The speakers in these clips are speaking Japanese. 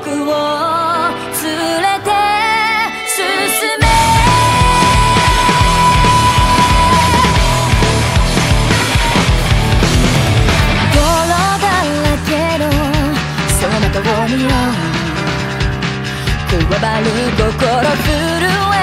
連れて進め。だらけのそなたをくわばる心震え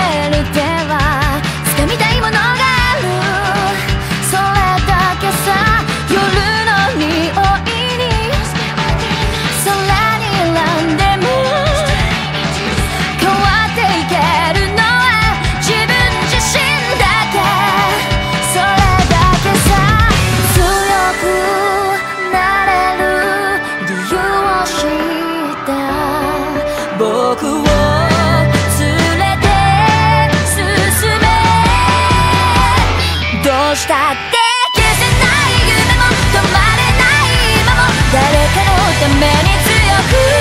僕をどうしたって消せない夢も止まれない今も誰かのために強く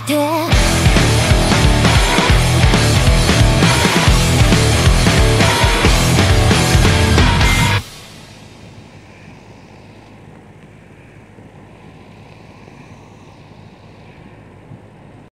して